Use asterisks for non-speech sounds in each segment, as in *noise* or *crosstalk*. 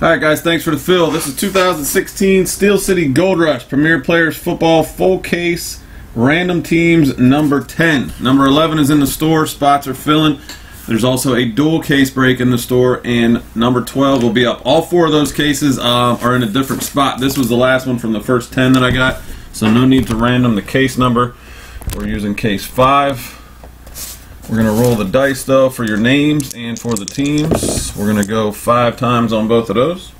All right, guys, thanks for the fill. This is 2016 Steel City Gold Rush Premier Players Football Full Case Random Teams number 10. Number 11 is in the store. Spots are filling. There's also a dual case break in the store, and number 12 will be up. All four of those cases uh, are in a different spot. This was the last one from the first 10 that I got, so no need to random the case number. We're using case 5. We're going to roll the dice, though, for your names and for the teams. We're going to go five times on both of those.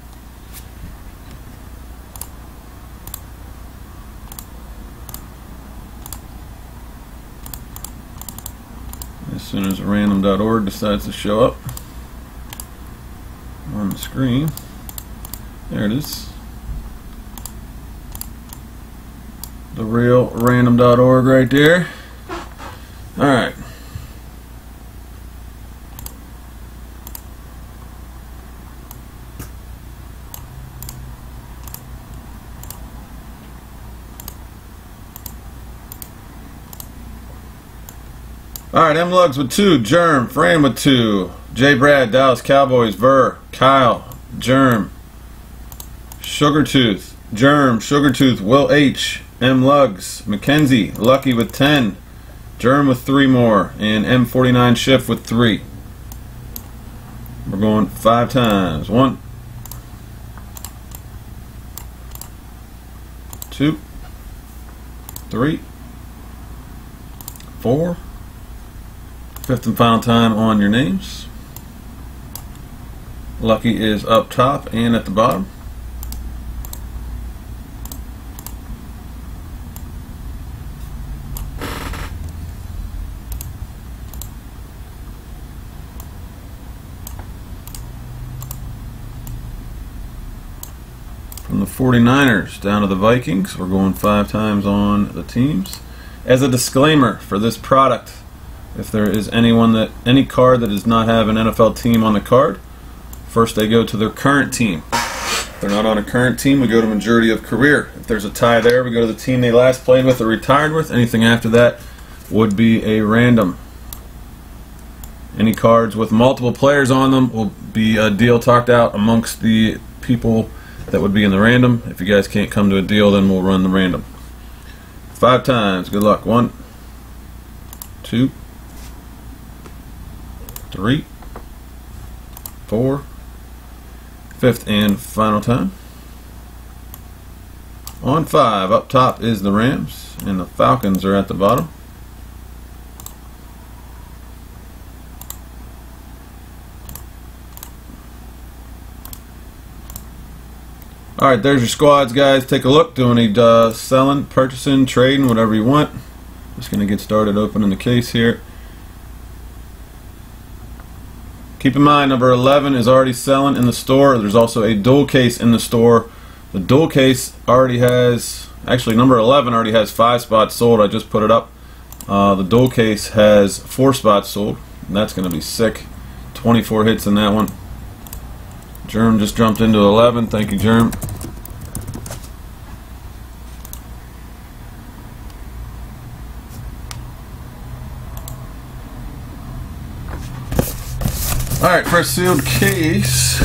As soon as random.org decides to show up on the screen. There it is. The real random.org right there. Alright. Alright, M Lugs with two, Germ, Fran with two, J Brad, Dallas Cowboys, Ver, Kyle, Germ, Sugartooth, Germ, Sugartooth, Will H, M Lugs, Mackenzie, Lucky with 10, Germ with three more, and M49 Shift with three. We're going five times. One, two, three, four, Fifth and final time on your names. Lucky is up top and at the bottom. From the 49ers down to the Vikings, we're going five times on the teams. As a disclaimer for this product, if there is anyone that any card that does not have an NFL team on the card, first they go to their current team. If they're not on a current team, we go to majority of career. If there's a tie there, we go to the team they last played with or retired with. Anything after that would be a random. Any cards with multiple players on them will be a deal talked out amongst the people that would be in the random. If you guys can't come to a deal, then we'll run the random. Five times. Good luck. One, two, three, four, fifth and final time. On five, up top is the Rams, and the Falcons are at the bottom. All right, there's your squads, guys. Take a look. Do any uh, selling, purchasing, trading, whatever you want. Just going to get started opening the case here. Keep in mind, number 11 is already selling in the store. There's also a dual case in the store. The dual case already has, actually, number 11 already has five spots sold. I just put it up. Uh, the dual case has four spots sold. That's going to be sick. 24 hits in that one. Germ just jumped into 11. Thank you, Germ. Alright, first sealed case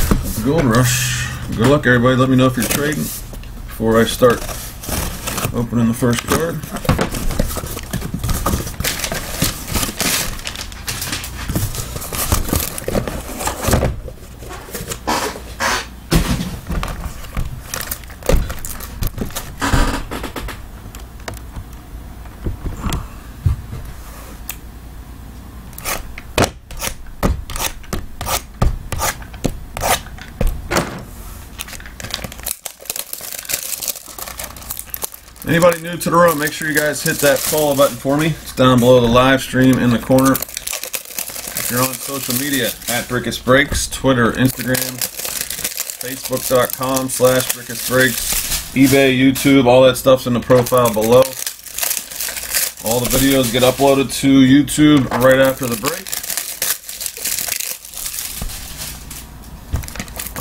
Gold Rush. Good luck, everybody. Let me know if you're trading before I start opening the first card. Anybody new to the room, make sure you guys hit that follow button for me. It's down below the live stream in the corner. If you're on social media, at Brickus Breaks, Twitter, Instagram, Facebook.com slash Brickus Breaks, eBay, YouTube, all that stuff's in the profile below. All the videos get uploaded to YouTube right after the break.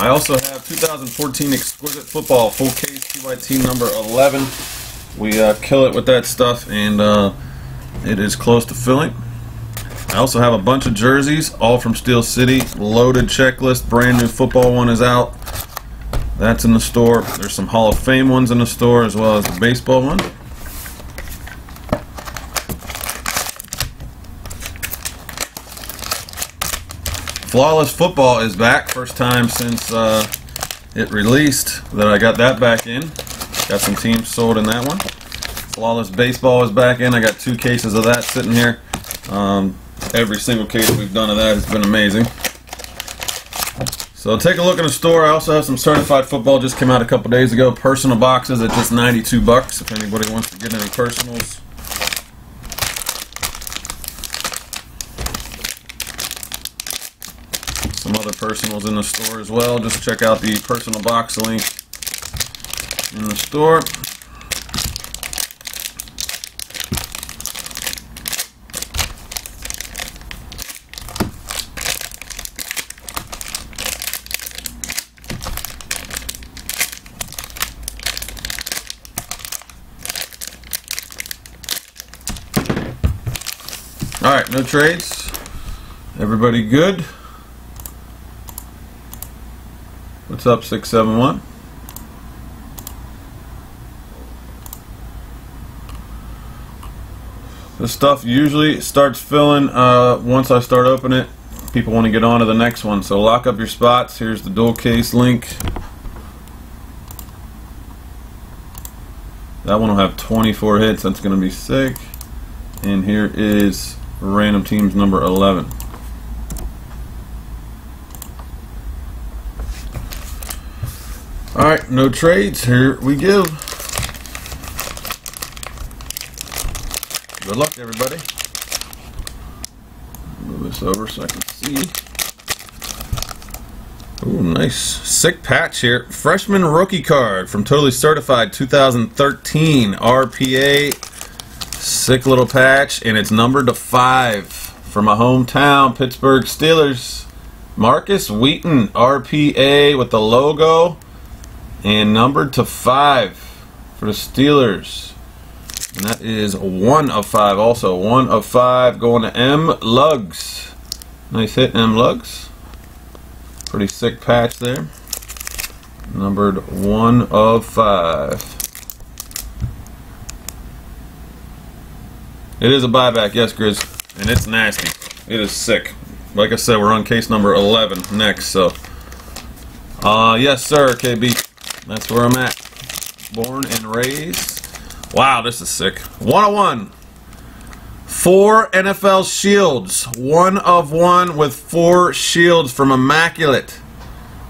I also have 2014 Exquisite Football Full Case TYT number 11. We uh, kill it with that stuff, and uh, it is close to filling. I also have a bunch of jerseys, all from Steel City. Loaded checklist, brand new football one is out. That's in the store. There's some Hall of Fame ones in the store as well as the baseball one. Flawless Football is back. First time since uh, it released that I got that back in. Got some teams sold in that one. Flawless Baseball is back in. I got two cases of that sitting here. Um, every single case we've done of that has been amazing. So take a look in the store. I also have some certified football just came out a couple days ago. Personal boxes at just 92 bucks if anybody wants to get any personals. Some other personals in the store as well. Just check out the personal box link in the store. All right, no trades. Everybody good? What's up, 671? This stuff usually starts filling uh, once I start opening it. People want to get on to the next one, so lock up your spots. Here's the dual case link. That one will have 24 hits. That's going to be sick. And here is random teams number 11. Alright, no trades. Here we go. Good luck, everybody. Move this over so I can see. Ooh, nice. Sick patch here. Freshman rookie card from Totally Certified 2013 RPA Sick little patch, and it's numbered to five from my hometown, Pittsburgh Steelers. Markus Wheaton, RPA with the logo, and numbered to five for the Steelers. And that is one of five also. One of five going to M. Lugs. Nice hit, M. Lugs. Pretty sick patch there. Numbered one of five. It is a buyback, yes, Grizz. And it's nasty. It is sick. Like I said, we're on case number 11 next, so. Uh, yes, sir, KB. That's where I'm at. Born and raised. Wow, this is sick. 101. Four NFL shields. One of one with four shields from Immaculate.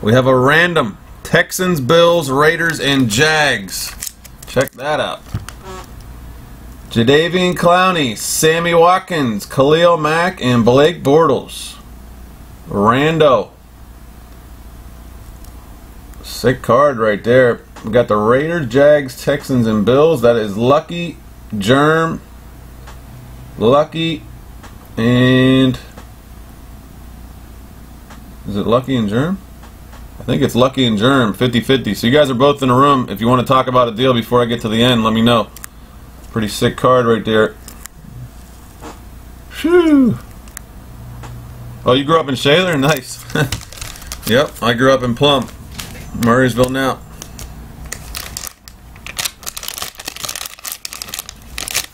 We have a random Texans, Bills, Raiders, and Jags. Check that out. Jadeveon Clowney, Sammy Watkins, Khalil Mack, and Blake Bortles. Rando. Sick card right there. We got the Raiders, Jags, Texans, and Bills. That is Lucky, Germ, Lucky, and is it Lucky and Germ? I think it's Lucky and Germ, 50-50. So you guys are both in a room. If you want to talk about a deal before I get to the end, let me know. Pretty sick card right there. Phew. Oh, you grew up in Shaler? *laughs* Nice. *laughs* yep, I grew up in Plum. Murrysville now.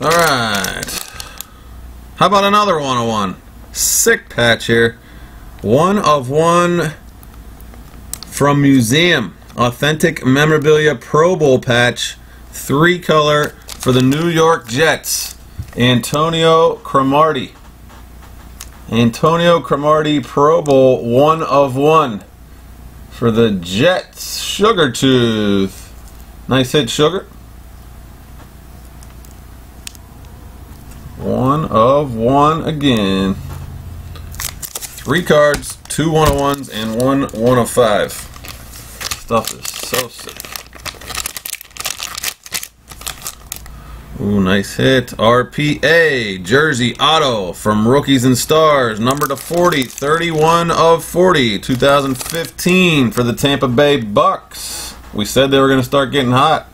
Alright. How about another 101? Sick patch here. One of one from Museum. Authentic Memorabilia Pro Bowl patch. Three color for the New York Jets, Antonio Cromartie. Antonio Cromartie Pro Bowl one of one for the Jets. Sugar Tooth. Nice hit, Sugar. One of one again. Three cards, two one of ones, and one one of five. Stuff is so sick. Ooh, nice hit. RPA, Jersey Auto from Rookies and Stars, number to 40, 31 of 40, 2015 for the Tampa Bay Bucks. We said they were going to start getting hot.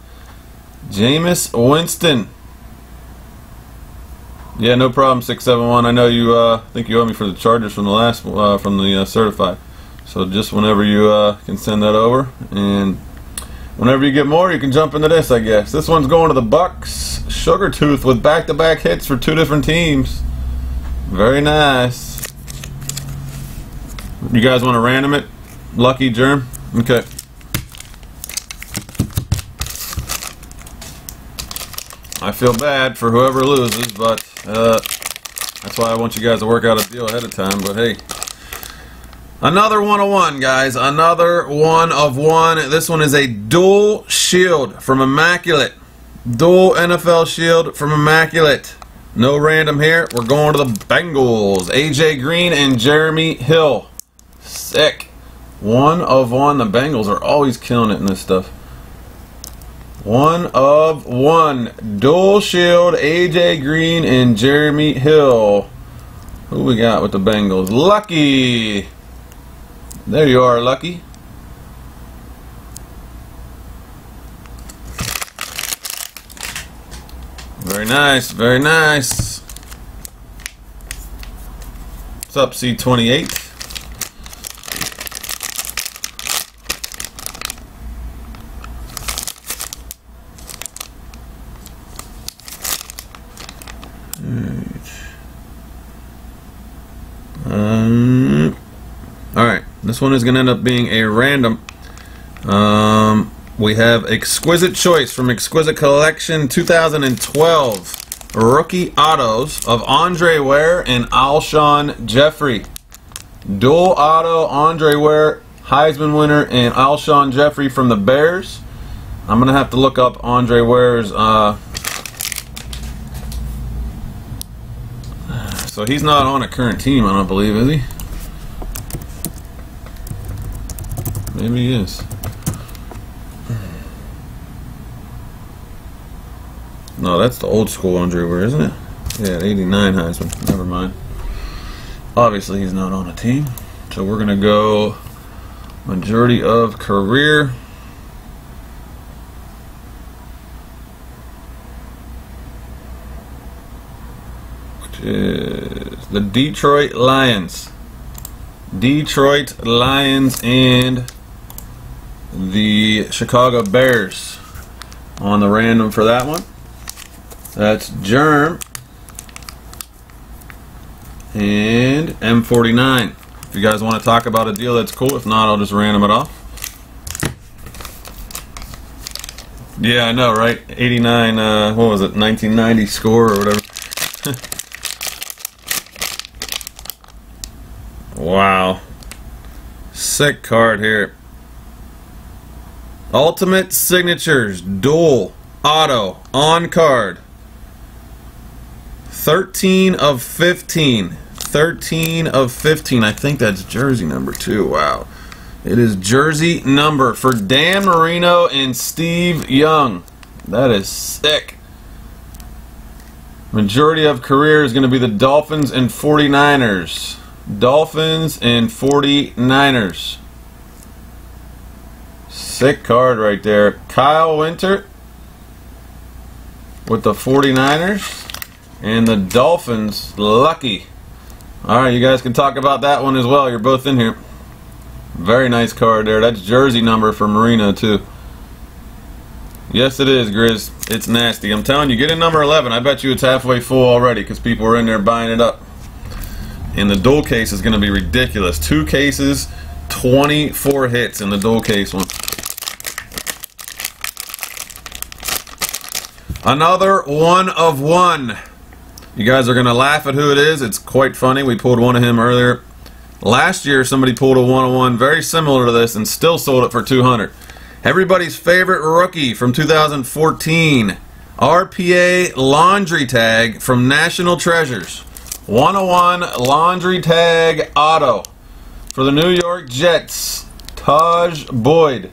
Jameis Winston. Yeah, no problem, 671. I know you uh, think you owe me for the Chargers from the last, uh, from the uh, certified. So just whenever you uh, can send that over, and whenever you get more, you can jump into this. I guess this one's going to the Bucks. Sugar Tooth with back-to-back hits for two different teams. Very nice. You guys want to random it? Lucky Germ? Okay. I feel bad for whoever loses, but uh, that's why I want you guys to work out a deal ahead of time. But hey, another one of one, guys. Another one of one. This one is a dual shield from Immaculate. Dual NFL shield from Immaculate. No random here. We're going to the Bengals. AJ Green and Jeremy Hill. Sick. One of one. The Bengals are always killing it in this stuff. One of one. Dual shield, AJ Green and Jeremy Hill. Who we got with the Bengals? Lucky. There you are, Lucky. Very nice, very nice. What's up, C28? Um, all right, this one is going to end up being a random. Um, we have Exquisite Choice from Exquisite Collection 2012 rookie autos of Andre Ware and Alshon Jeffery. Dual auto Andre Ware, Heisman winner, and Alshon Jeffery from the Bears. I'm going to have to look up Andre Ware's. Uh, so he's not on a current team, I don't believe, is he? He is. No, that's the old school Andre Ware, isn't it? Yeah, 89 Heisman. Never mind. Obviously, he's not on a team. So we're going to go majority of career. Which is the Detroit Lions. Detroit Lions and the Chicago Bears on the random for that one. That's Germ and M49. If you guys want to talk about a deal, that's cool. If not, I'll just random it off. Yeah, I know, right? 89, uh, what was it, 1990 score or whatever. *laughs* wow. Sick card here. Ultimate Signatures, dual, auto, on card. 13 of 15. 13 of 15. I think that's jersey number two. Wow. It is jersey number for Dan Marino and Steve Young. That is sick. Majority of career is going to be the Dolphins and 49ers. Dolphins and 49ers. Sick card right there. Kyle Winter with the 49ers. And the Dolphins, lucky. All right, you guys can talk about that one as well. You're both in here. Very nice card there. That's jersey number for Marino, too. Yes, it is, Grizz. It's nasty. I'm telling you, get in number 11. I bet you it's halfway full already because people are in there buying it up. And the dual case is going to be ridiculous. Two cases, 24 hits in the dual case one. Another one of one. You guys are going to laugh at who it is. It's quite funny. We pulled one of him earlier. Last year, somebody pulled a 101 very similar to this and still sold it for 200. Everybody's favorite rookie from 2014. RPA Laundry Tag from National Treasures. 101 Laundry Tag Auto. For the New York Jets, Tajh Boyd.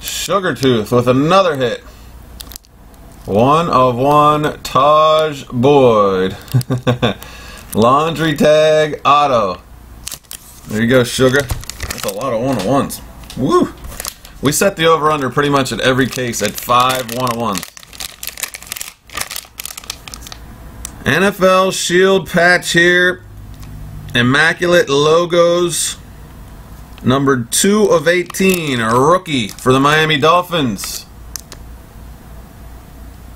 Sugar Tooth with another hit. One of one, Tajh Boyd. *laughs* Laundry tag auto. There you go, sugar. That's a lot of one of ones. Woo! We set the over under pretty much at every case at five one of ones. NFL Shield patch here. Immaculate logos. Number 2 of 18, a rookie for the Miami Dolphins.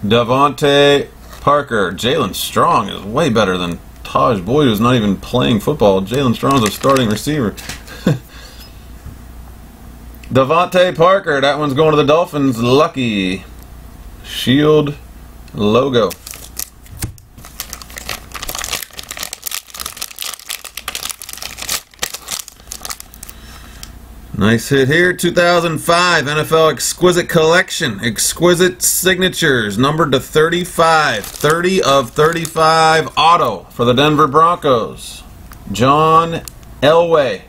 DeVante Parker. Jaelen Strong is way better than Tajh Boyd, who's not even playing football. Jaelen Strong's a starting receiver. *laughs* DeVante Parker, that one's going to the Dolphins. Lucky. Shield logo. Nice hit here. 2005 NFL Exquisite Collection. Exquisite Signatures. Numbered to 35. 30 of 35 auto for the Denver Broncos. John Elway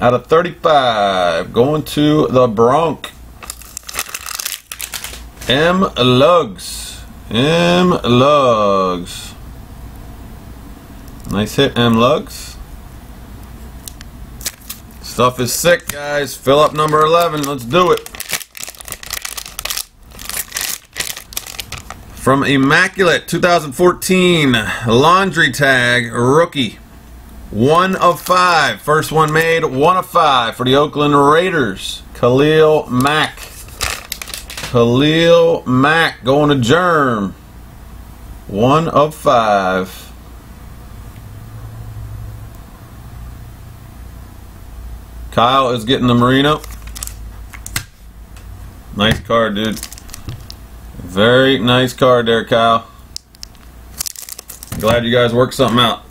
out of 35. Going to the Bronc. M. Lugs. M. Lugs. Nice hit, M. Lugs. Stuff is sick, guys. Fill up number 11. Let's do it. From Immaculate 2014 Laundry Tag Rookie. One of five. First one made, one of five for the Oakland Raiders. Khalil Mack. Khalil Mack going to Germ. One of five. Kyle is getting the Marino. Nice card, dude. Very nice card there, Kyle. Glad you guys worked something out.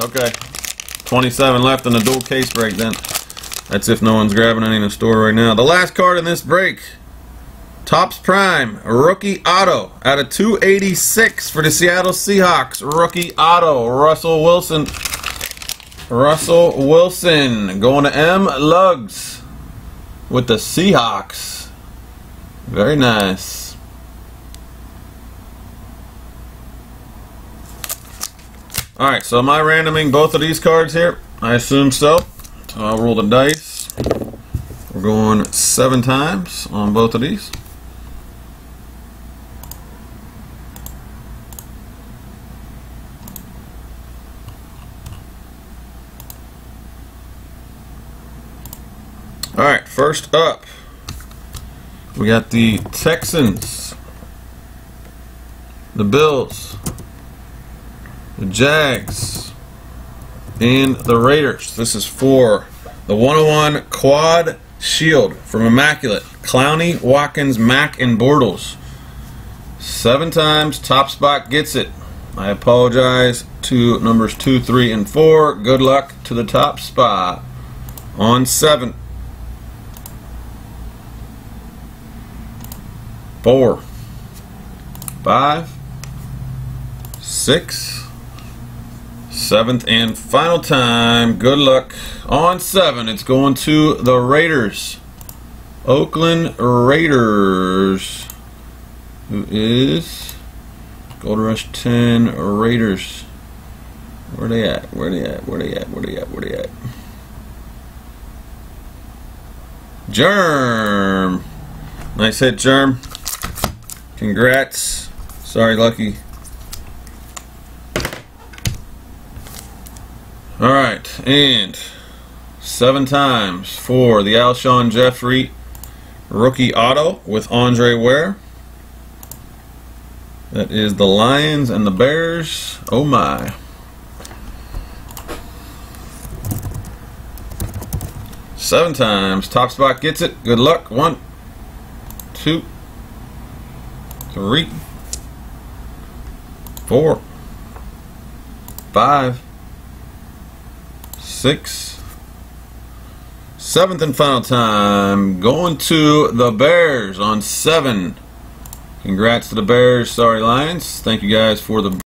Okay. 27 left in the dual case break then. That's if no one's grabbing any in the store right now. The last card in this break Topps Prime, rookie auto out of 286 for the Seattle Seahawks. Rookie auto, Russell Wilson. Russell Wilson going to M. Lugs with the Seahawks. Very nice. Alright, so am I randoming both of these cards here? I assume so. So I'll roll the dice. We're going seven times on both of these. Alright, first up, we got the Texans, the Bills, the Jags, and the Raiders. This is for the 101 Quad Shield from Immaculate. Clowney, Watkins, Mack, and Bortles. Seven times, top spot gets it. I apologize to numbers 2, 3, and 4. Good luck to the top spot on 7. Four, five, six, seventh and final time. Good luck on seven. It's going to the Raiders. Oakland Raiders. Who is Gold Rush 10 Raiders. Where they at? Where they at? Where they at? Where they at? Where they at? Germ. Nice hit, Germ. Congrats. Sorry, Lucky. Alright, and seven times for the Alshon Jeffery rookie auto with Andre Ware. That is the Lions and the Bears. Oh my. Seven times. Top spot gets it. Good luck. One, two, three, four, five, six, seventh and final time. Going to the Bears on seven. Congrats to the Bears. Sorry, Lions. Thank you guys for the